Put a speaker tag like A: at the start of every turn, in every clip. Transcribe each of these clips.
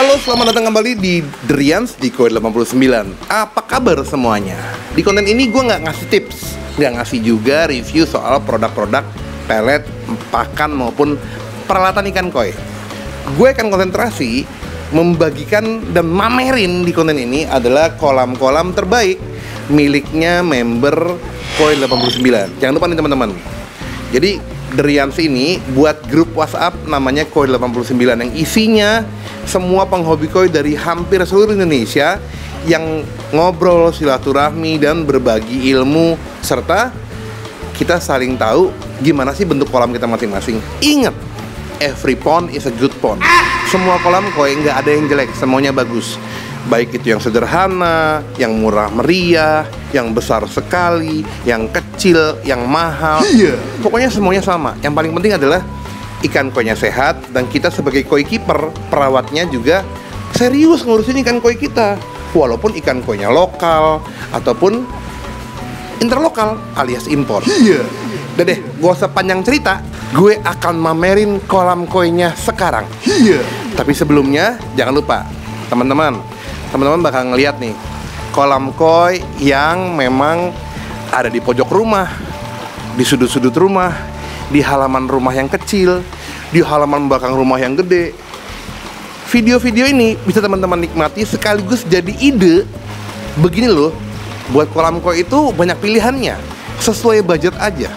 A: Halo, selamat datang kembali di Drians di Koi 89 Apa kabar semuanya? Di konten ini gue nggak ngasih tips Nggak ngasih juga review soal produk-produk pelet, pakan maupun peralatan ikan koi. Gue akan konsentrasi membagikan dan mamerin di konten ini adalah kolam-kolam terbaik miliknya member Koi 89 Jangan lupa nih teman-teman. Jadi Drians ini buat grup WhatsApp namanya Koi 89 yang isinya semua penghobi koi dari hampir seluruh Indonesia yang ngobrol silaturahmi dan berbagi ilmu serta kita saling tahu gimana sih bentuk kolam kita masing-masing. Ingat, every pond is a good pond. Semua kolam koi nggak ada yang jelek, semuanya bagus. Baik itu yang sederhana, yang murah meriah, yang besar sekali, yang kecil, yang mahal.
B: Iya.
A: Pokoknya semuanya sama. Yang paling penting adalah ikan koinya sehat dan kita sebagai koi keeper perawatnya juga serius ngurusin ikan koi kita walaupun ikan koinya lokal ataupun interlokal alias impor
B: Iya.
A: udah deh gak usah panjang cerita gue akan mamerin kolam koinya sekarang
B: Iya.
A: tapi sebelumnya jangan lupa teman-teman teman-teman bakal ngeliat nih kolam koi yang memang ada di pojok rumah di sudut-sudut rumah di halaman rumah yang kecil di halaman belakang rumah yang gede. Video-video ini bisa teman-teman nikmati sekaligus jadi ide begini loh buat kolam koi itu banyak pilihannya sesuai budget aja.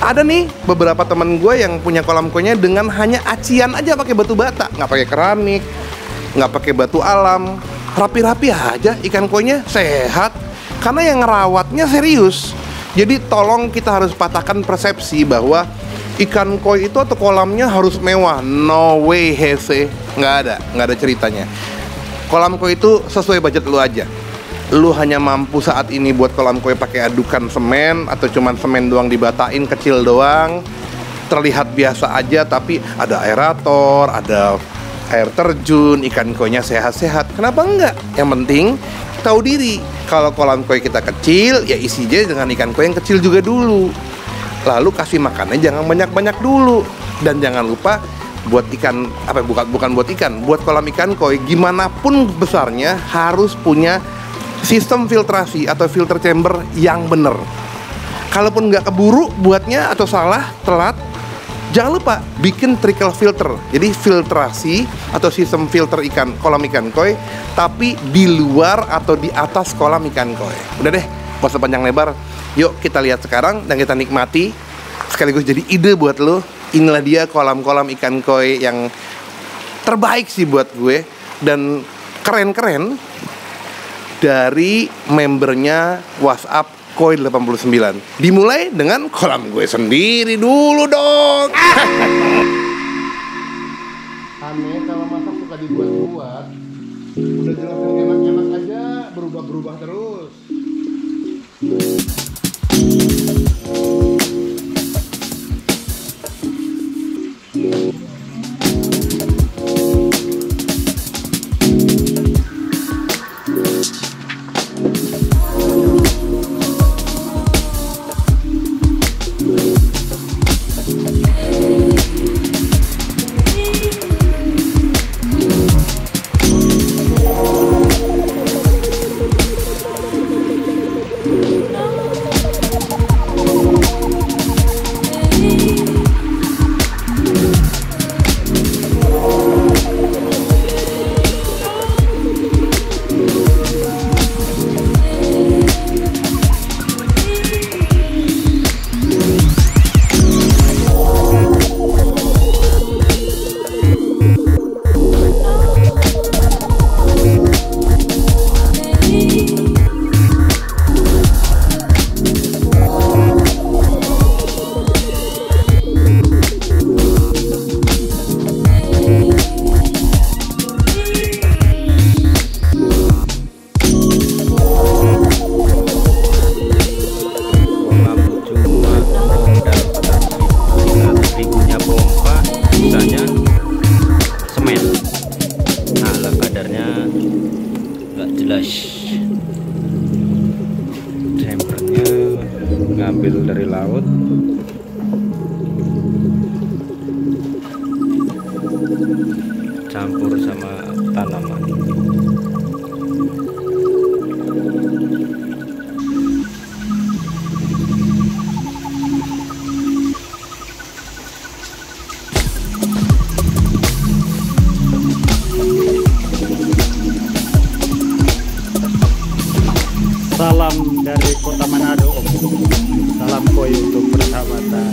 A: Ada nih beberapa teman gue yang punya kolam koinya dengan hanya acian aja pakai batu bata. Nggak pakai keramik nggak pakai batu alam rapi-rapi aja ikan koinya sehat. Karena yang ngerawatnya serius. Jadi tolong kita harus patahkan persepsi bahwa ikan koi itu atau kolamnya harus mewah. No way hese. Nggak ada nggak ada ceritanya. Kolam koi itu sesuai budget lu aja. Lu hanya mampu saat ini buat kolam koi pakai adukan semen atau cuman semen doang dibatain kecil doang. Terlihat biasa aja tapi ada aerator ada air terjun ikan koinya sehat-sehat. Kenapa enggak? Yang penting tahu diri. Kalau kolam koi kita kecil ya isi aja dengan ikan koi yang kecil juga dulu. Lalu kasih makannya jangan banyak-banyak dulu. Dan jangan lupa buat ikan apa bukan bukan buat ikan buat kolam ikan koi gimana pun besarnya harus punya sistem filtrasi atau filter chamber yang bener kalaupun nggak keburu buatnya atau salah telat jangan lupa bikin trickle filter. Jadi filtrasi atau sistem filter ikan kolam ikan koi tapi di luar atau di atas kolam ikan koi. Udah deh gak usah panjang lebar. Yuk kita lihat sekarang dan kita nikmati. Sekaligus jadi ide buat lo inilah dia kolam-kolam ikan koi yang terbaik sih buat gue dan keren-keren dari membernya WhatsApp Koi 89 Dimulai dengan kolam gue sendiri dulu dong. Aneh kalau masak suka dibuat-buat. Udah jelas yang enak-enak aja berubah-berubah terus
C: jelas chambernya ngambil dari laut campur sama tanaman.
B: Salam dari kota Manado. Salam koi untuk persahabatan.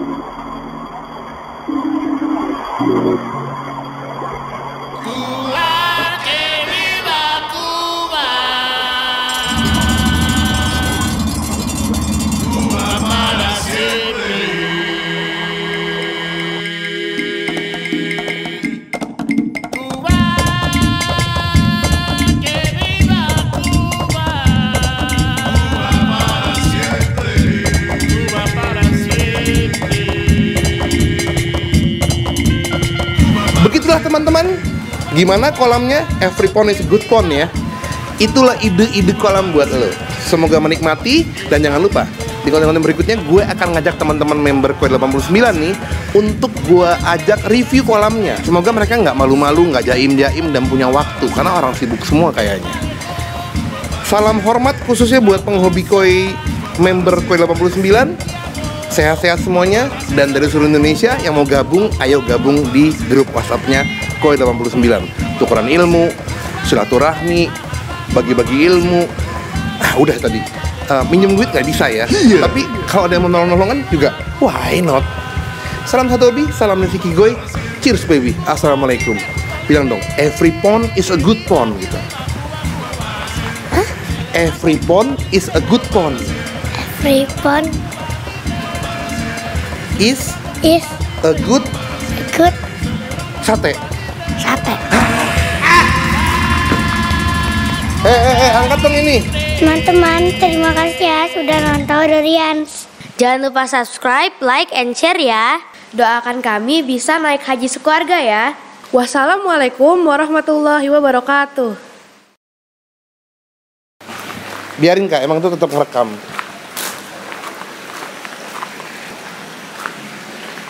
A: Begitulah teman-teman, gimana kolamnya? Every pond is good pond ya. Itulah ide-ide kolam buat lo. Semoga menikmati dan jangan lupa di konten-konten berikutnya gue akan ngajak teman-teman member Kue 89 nih untuk gue ajak review kolamnya. Semoga mereka nggak malu-malu, nggak jaim-jaim dan punya waktu karena orang sibuk semua kayaknya. Salam hormat khususnya buat penghobi koi member Koi 89 Sehat-sehat semuanya. Dan dari seluruh Indonesia yang mau gabung Ayo gabung di grup Whatsappnya Koi 89 Tukeran ilmu Silaturahmi Bagi-bagi ilmu. Ah udah tadi. Eh, Minjem duit nggak bisa ya? Tapi kalau ada yang mau nolong-nolongan juga Why not? Salam satu hobi, salam dari Kigoy Cheers baby, Assalamualaikum. Bilang dong, every pond is a good pond gitu. Every pond is a good pond.
D: Ripon
A: Is
D: is
A: a good
D: good
A: sate.
D: sate.
A: Eh, eh, eh, angkat dong ini.
D: Teman-teman, terima kasih ya sudah nonton Dorians.
E: Jangan lupa subscribe, like, and share ya.
F: Doakan kami bisa naik haji sekeluarga ya. Wassalamualaikum warahmatullahi wabarakatuh.
A: Biarin kak, emang tuh tetap ngerekam.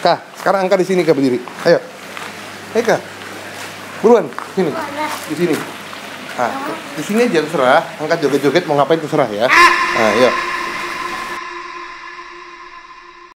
A: Kak, sekarang angkat di sini kak berdiri. Ayo. Ayo kak. Buruan, sini. Di sini. Ah, di sini aja terserah. Angkat joget-joget mau ngapain terserah ya. Ah, yuk.